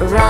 right.